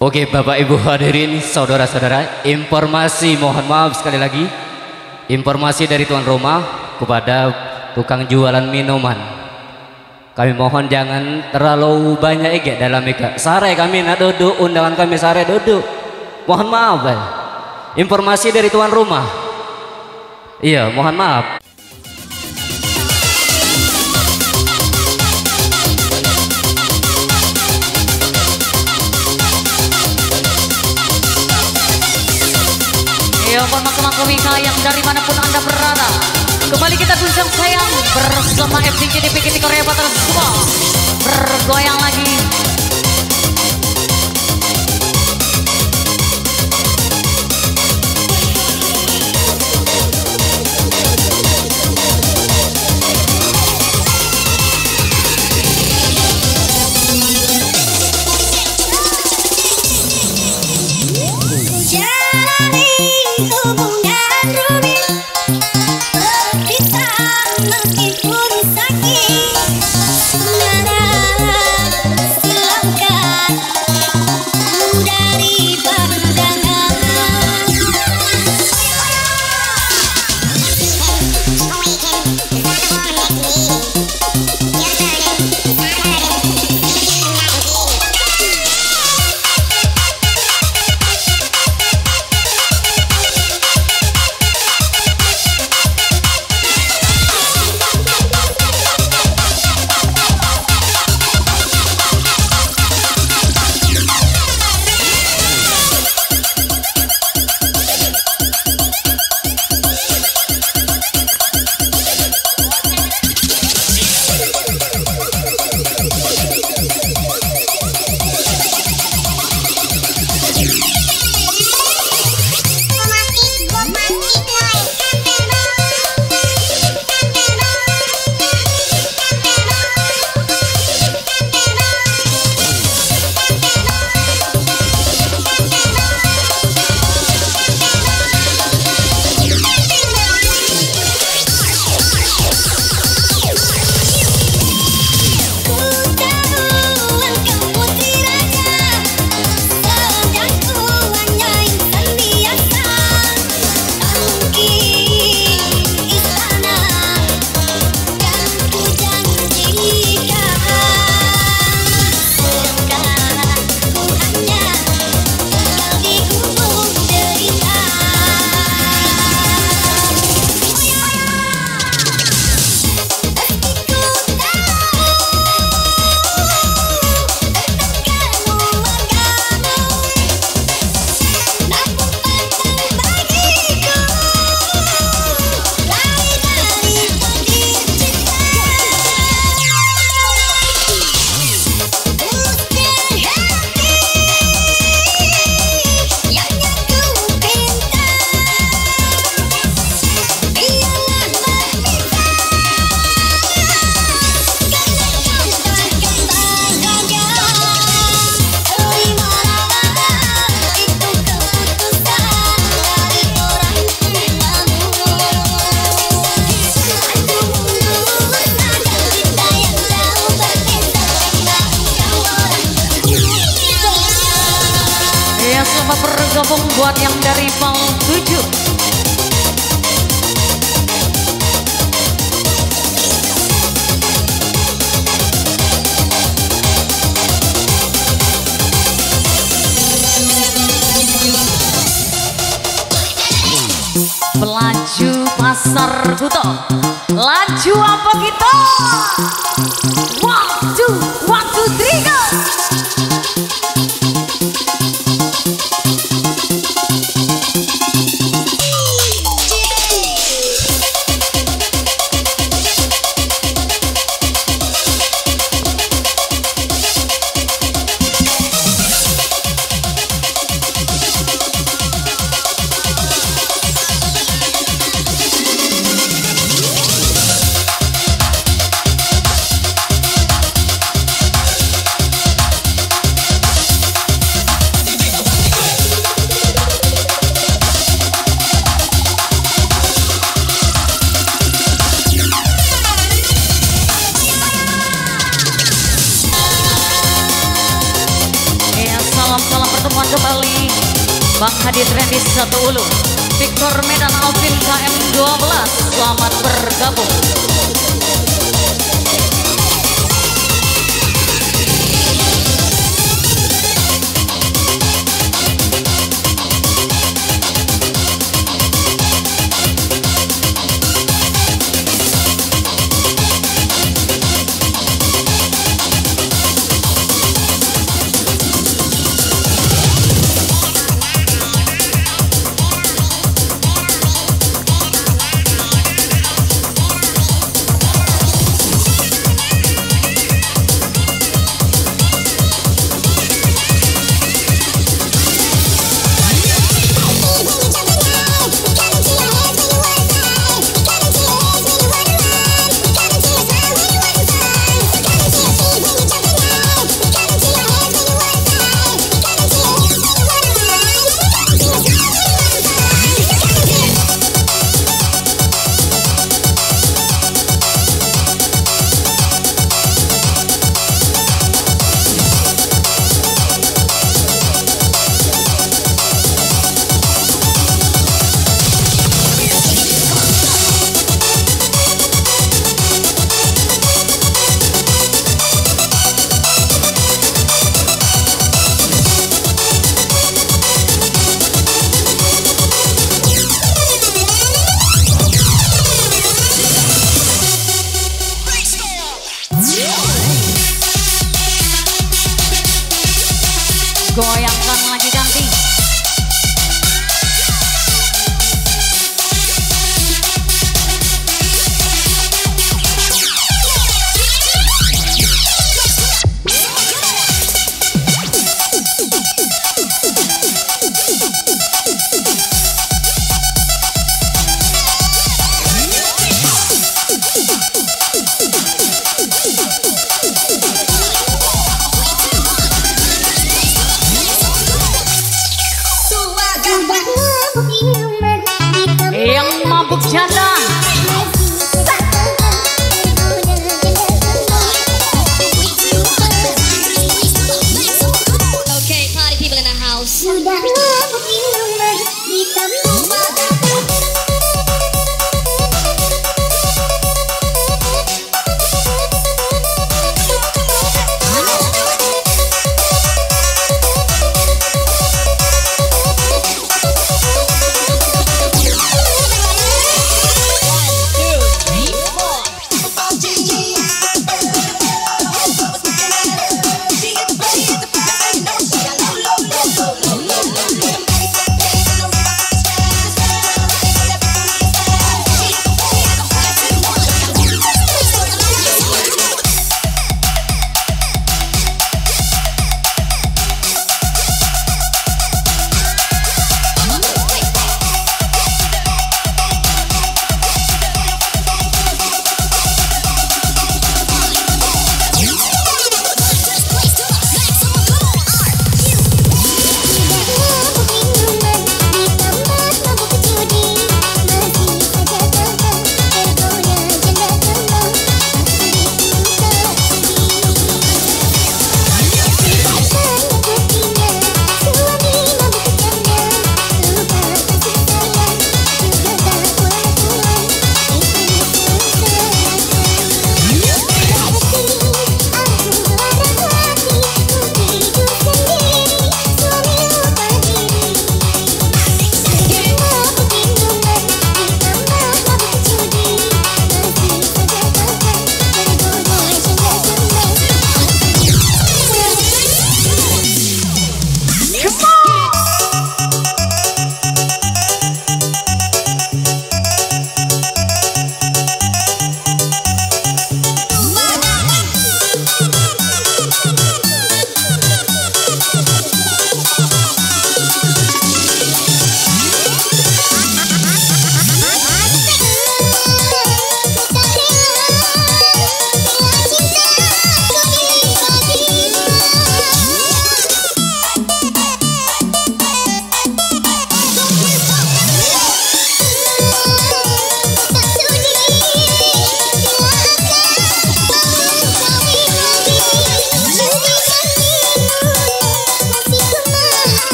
Oke Bapak Ibu hadirin saudara-saudara Informasi mohon maaf sekali lagi. Informasi dari tuan rumah Kepada tukang jualan minuman. Kami mohon jangan terlalu banyak ege dalam ega. Sare kami nak duduk Undangan kami sare duduk. Mohon maaf eh. Informasi dari tuan rumah Iya mohon maaf teman komika yang dari mana pun anda berada. Kembali kita guncang sayang Bersama FDJ DPKT Korea Batal semua. Bergoyang lagi kuto Laju apa kita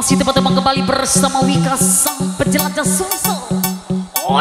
Masih teman-teman kembali bersama Wika sang penjelajah Sumsel. Oh,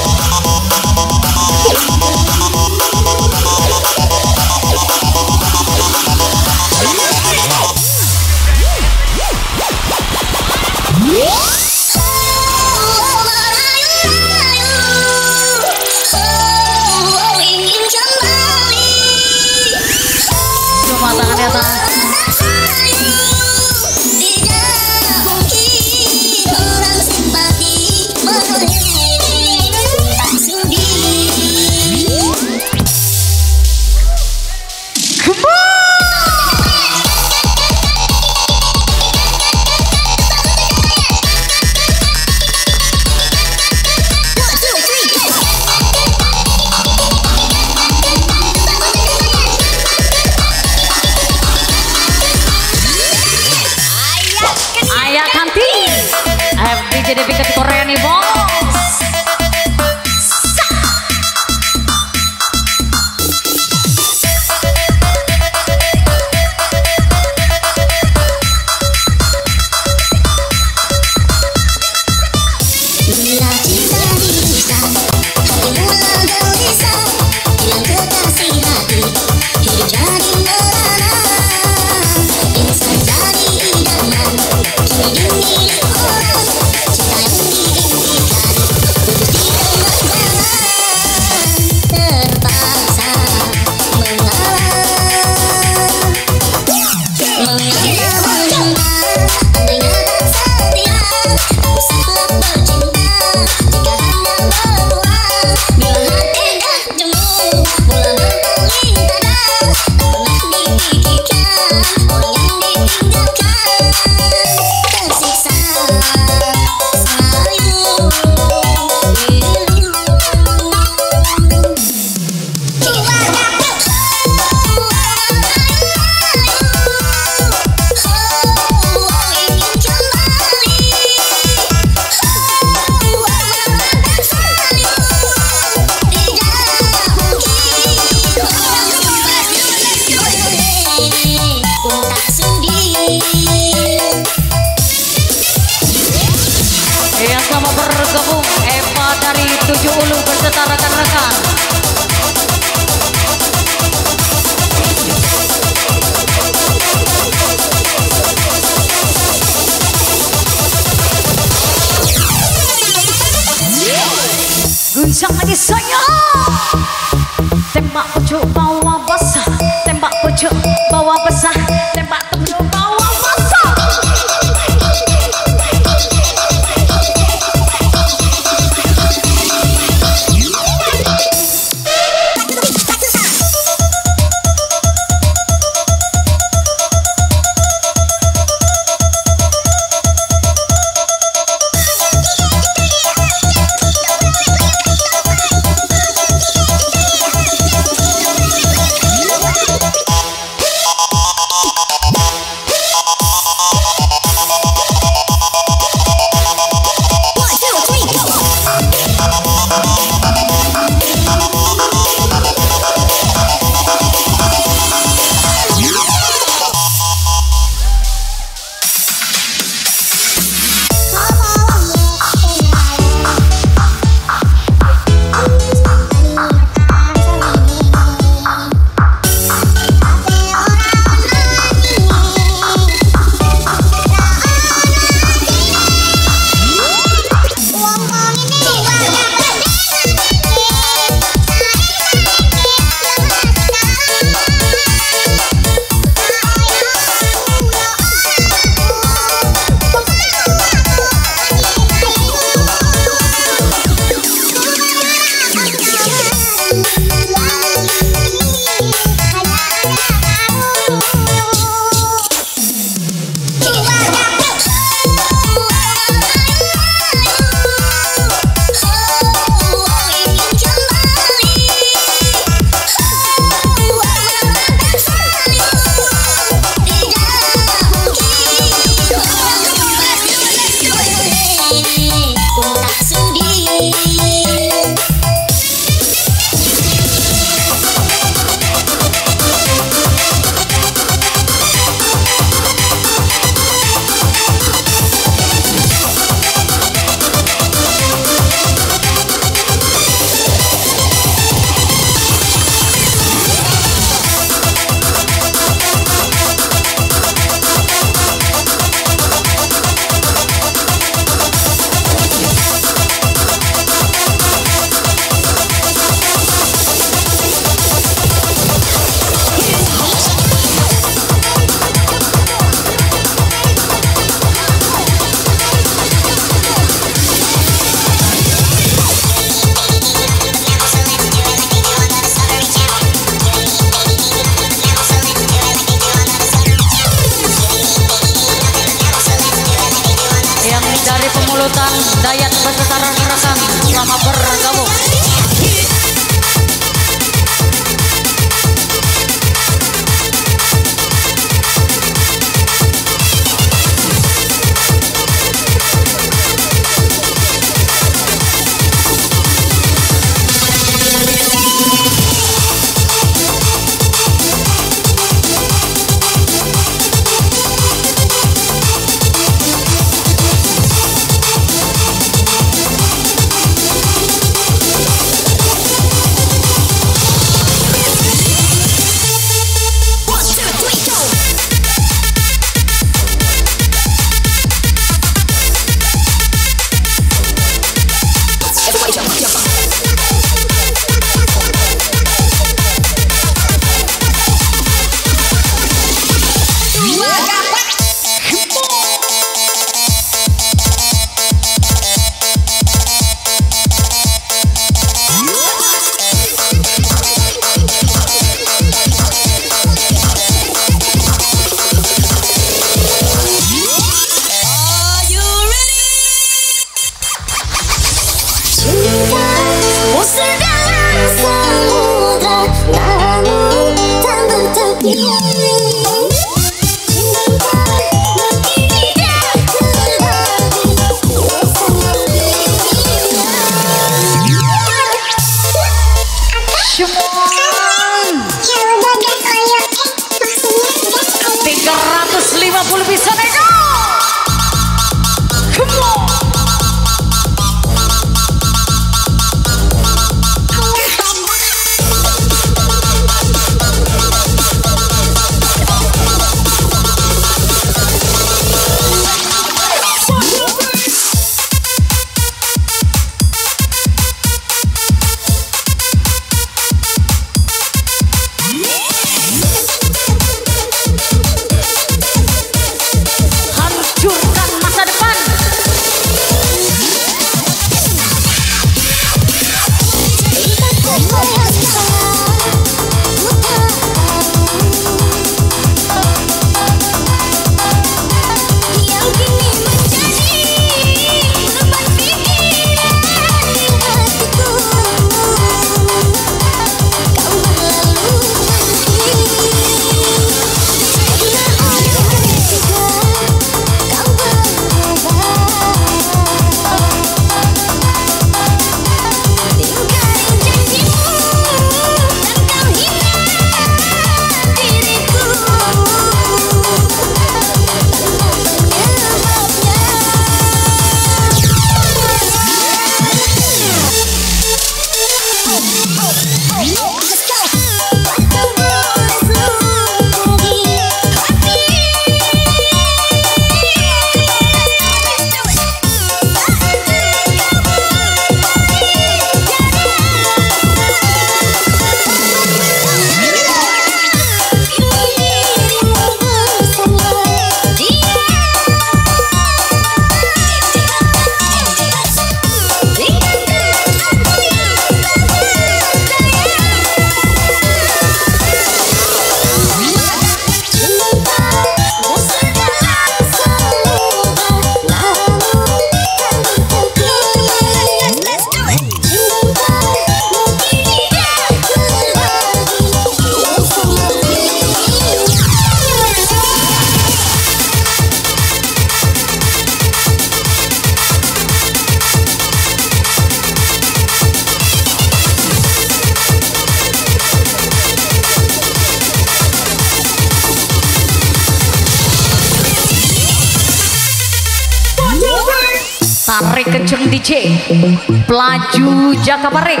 jaka barik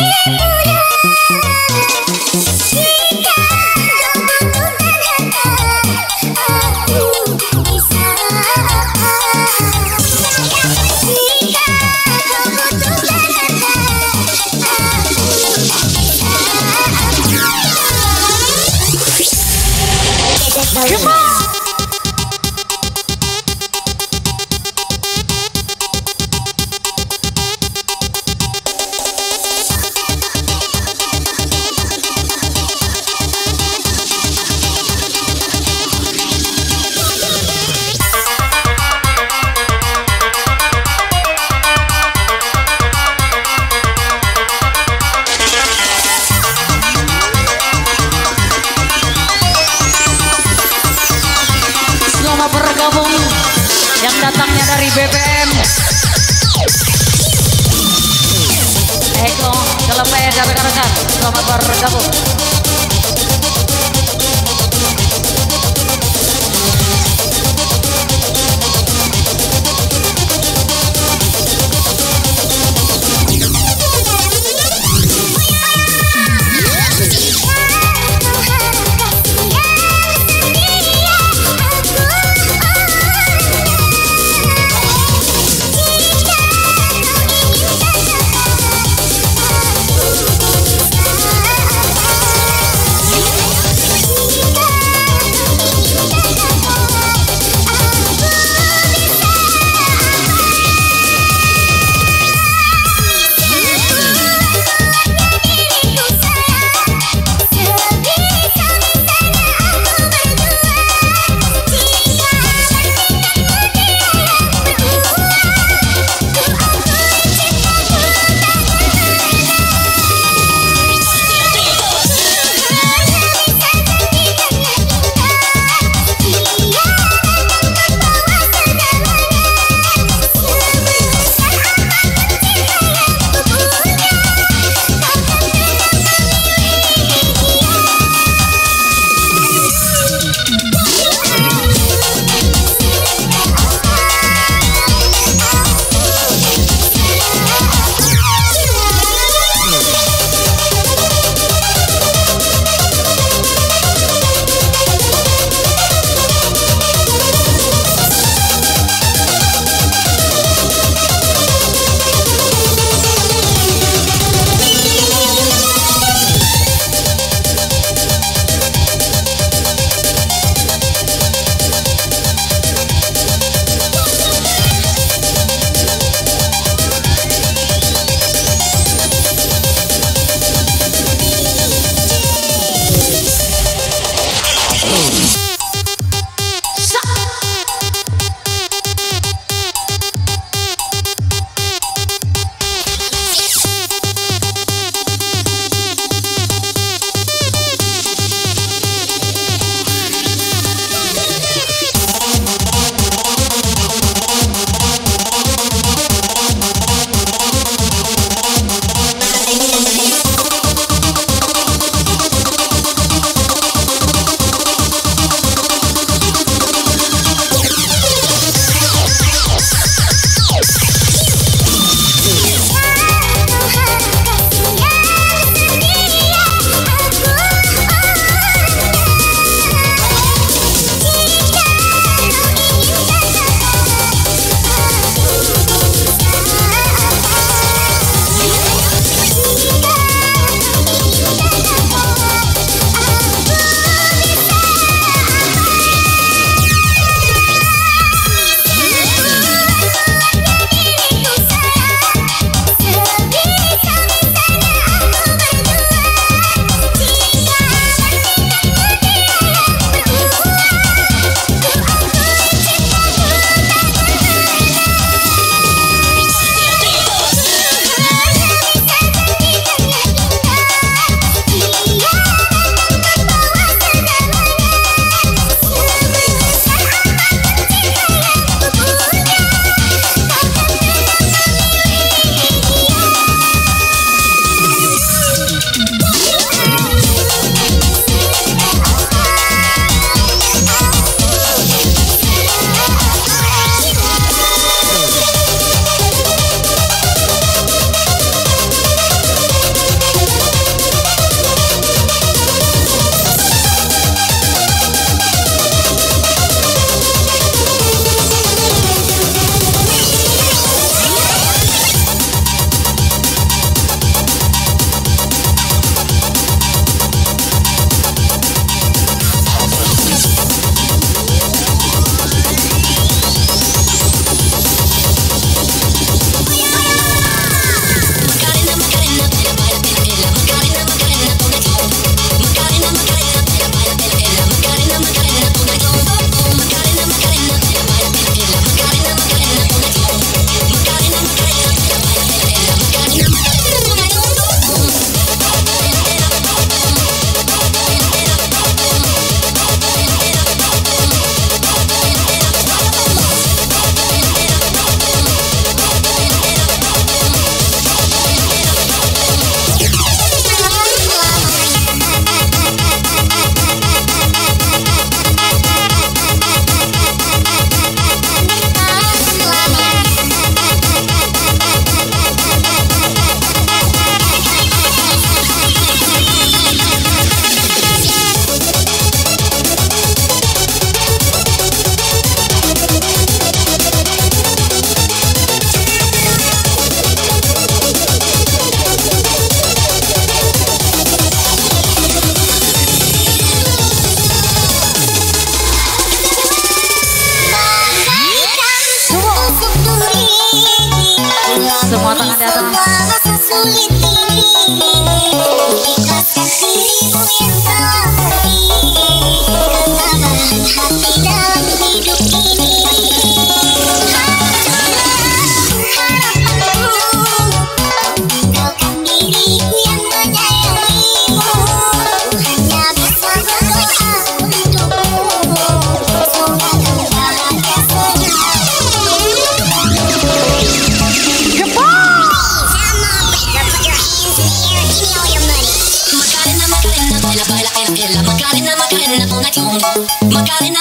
Yeah.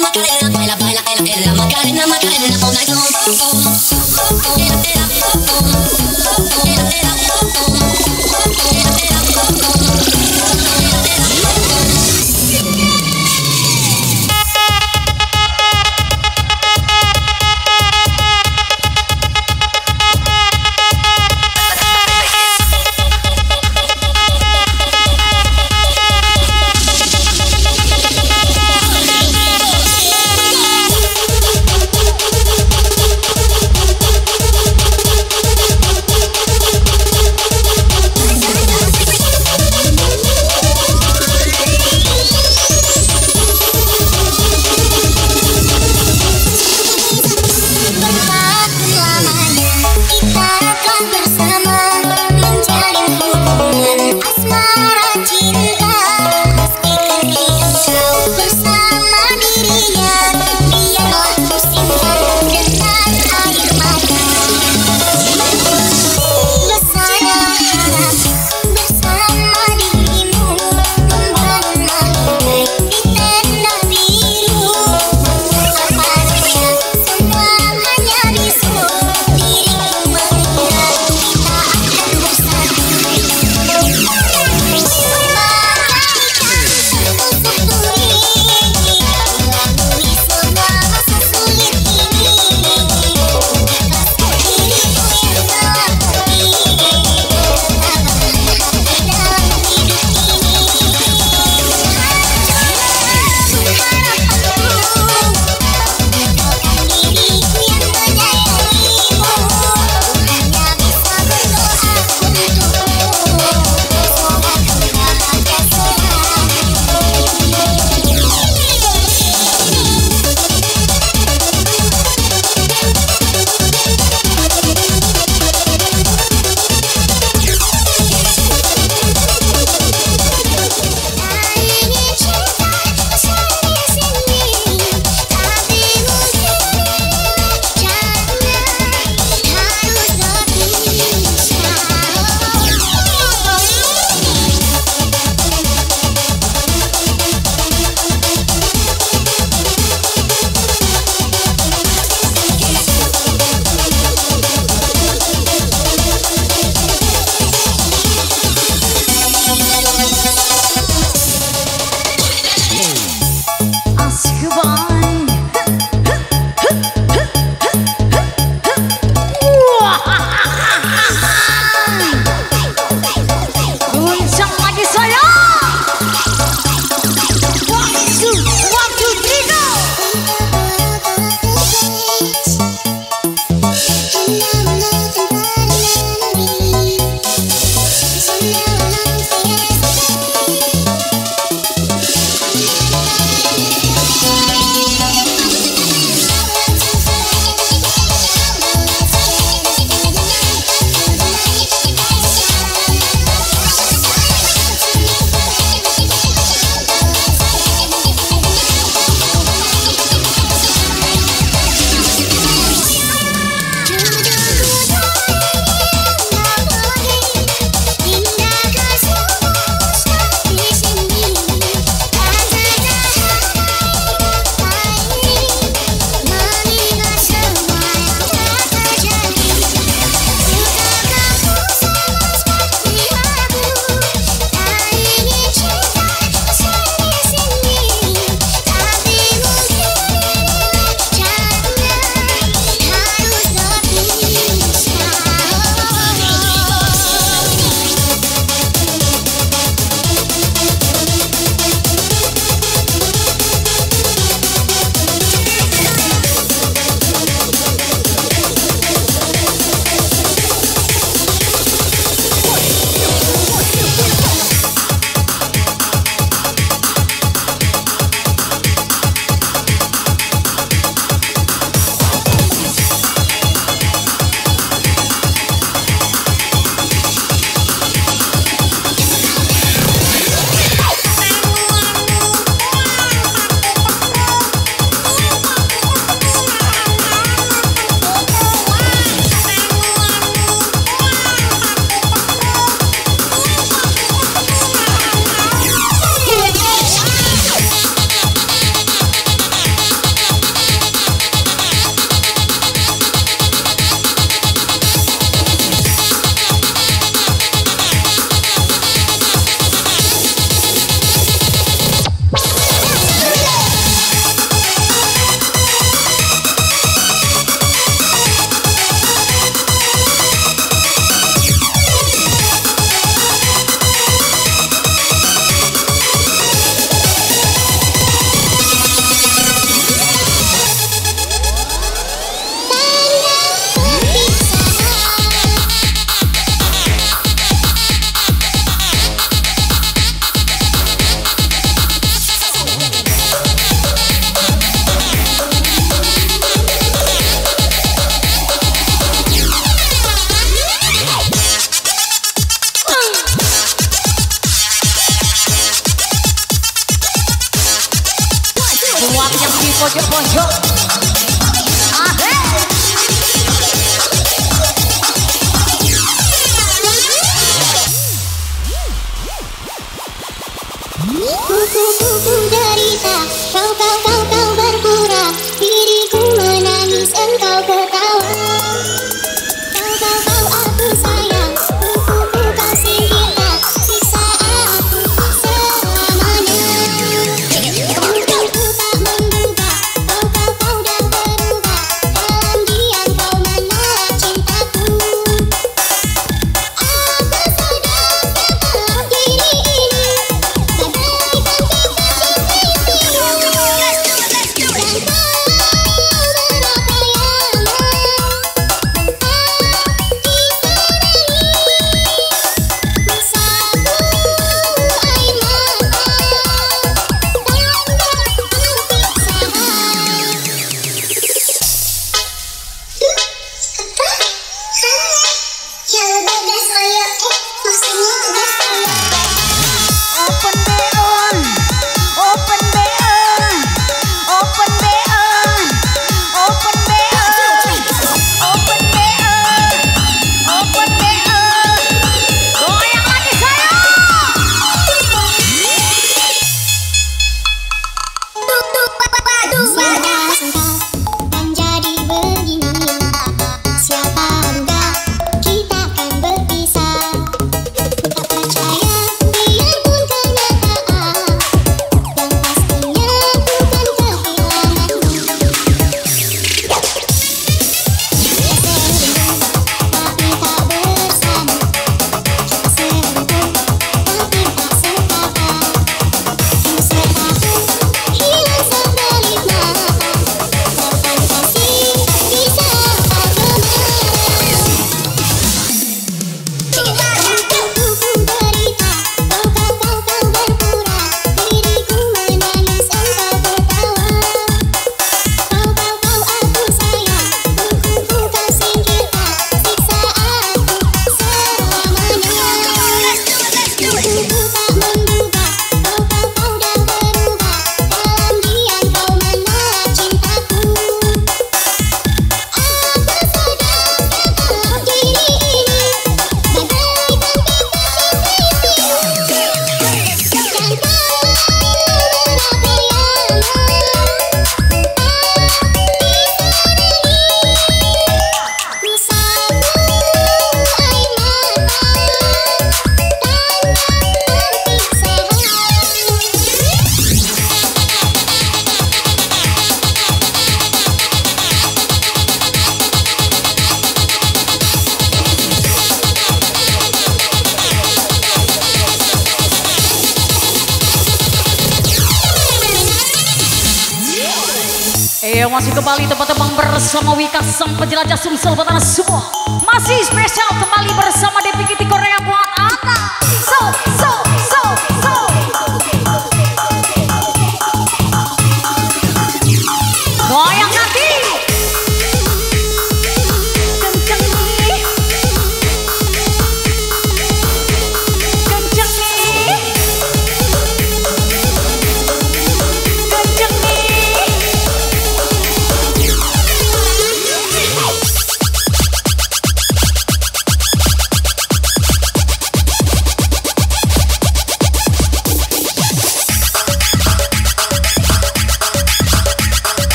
Macarena, baila, baila, ela, ela. Macarena, Macarena, all night long.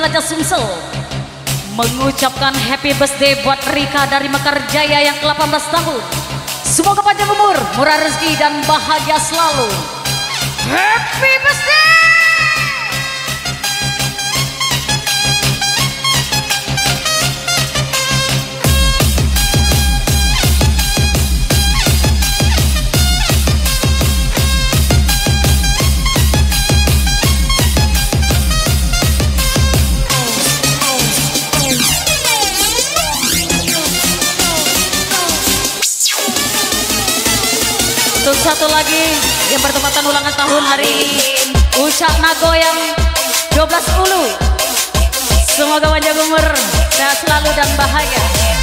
Raja Sumsel mengucapkan happy birthday buat Rika dari Mekarjaya yang ke-18 tahun. Semoga panjang umur, murah rezeki dan bahagia selalu. Happy birthday! satu lagi yang bertempatan ulangan tahun hari ini. Ucap Nago yang 1210 Semoga panjang umur sehat selalu dan bahagia.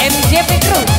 MJ crew.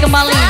Kembali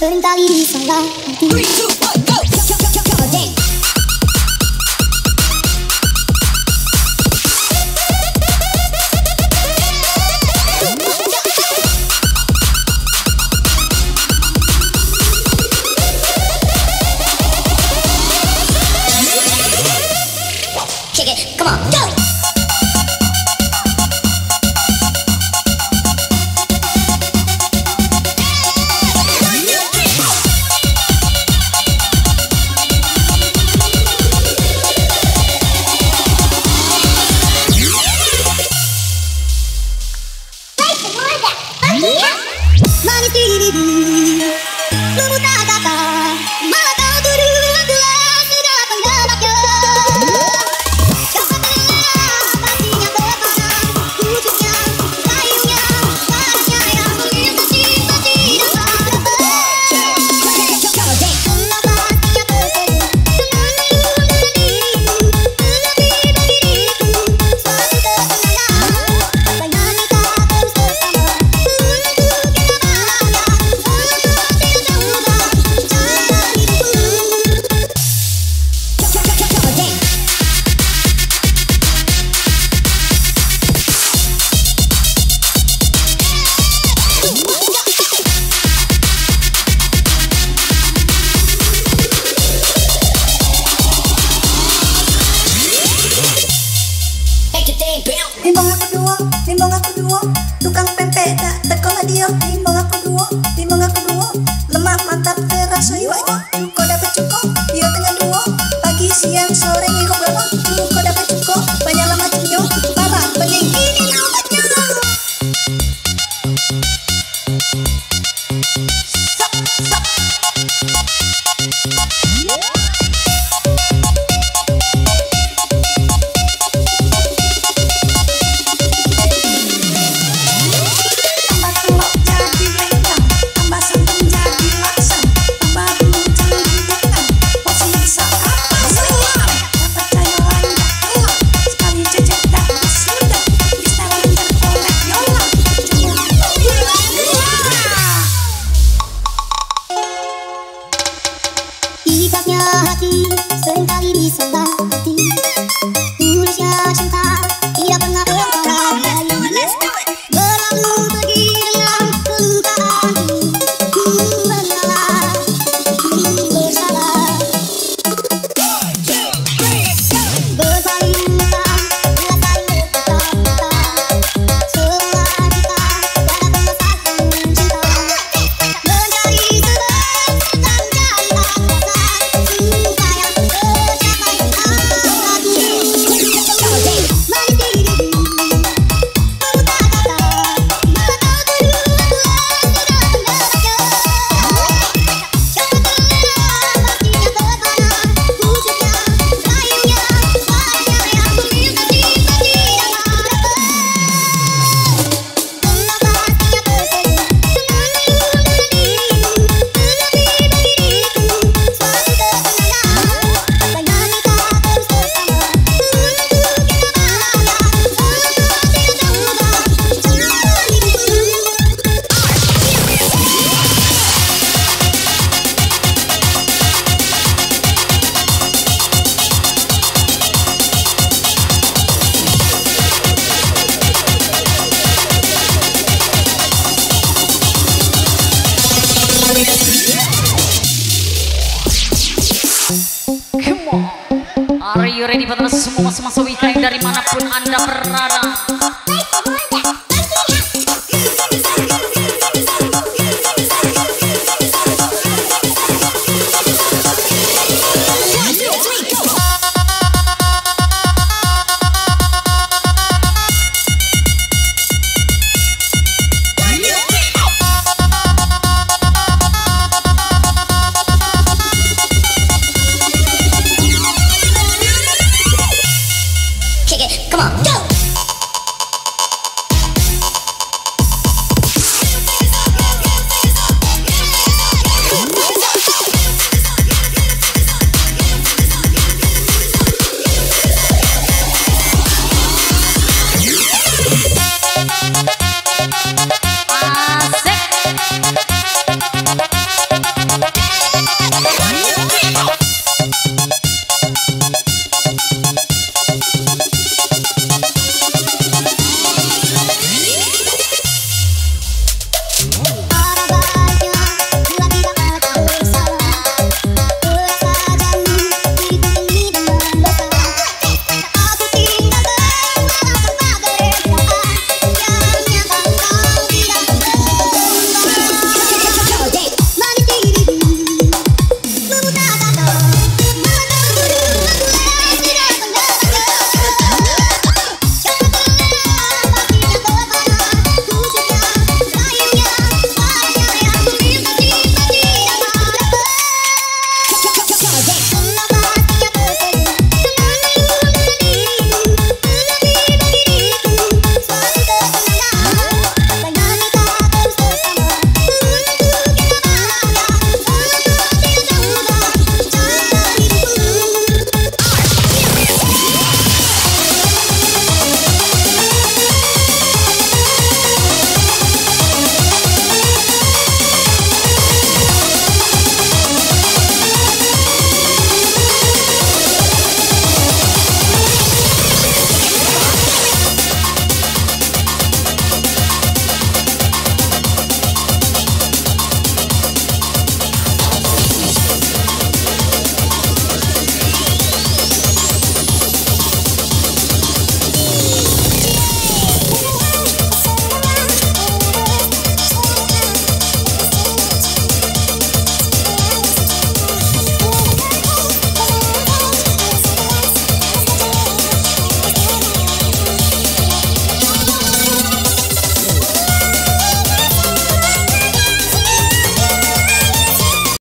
和你早已经分道